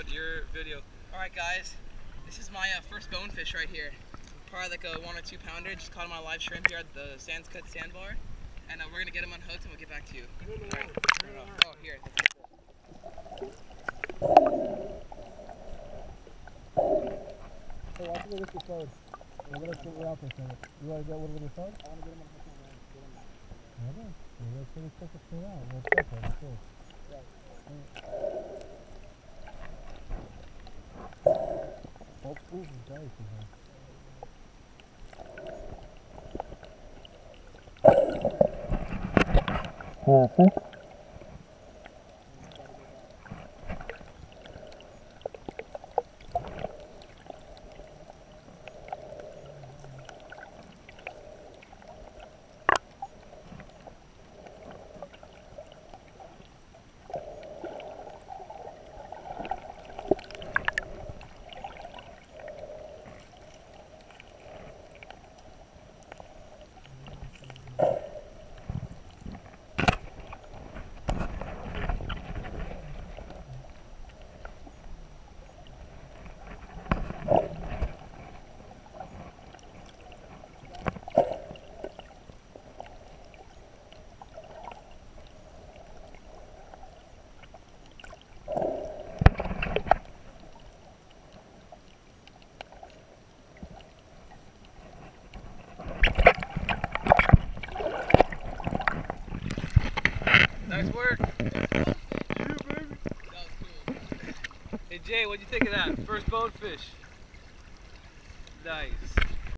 about your video. Alright guys, this is my uh, first bonefish right here. Probably like a one or two pounder, just caught him on a live shrimp here at the Sands Cut Sandbar. And uh, we're gonna get him unhooked and we'll get back to you. Alright. Oh, here. Hey, watch me with your phone. We're gonna sit out for a second. You wanna get one with your phone? I wanna get him on the phone. Okay. Well, let's really check it out. Let's check it. Let's see. Oh, ooh, very good. Perfect. Nice work. Hey Jay, what'd you think of that? First bonefish. Nice.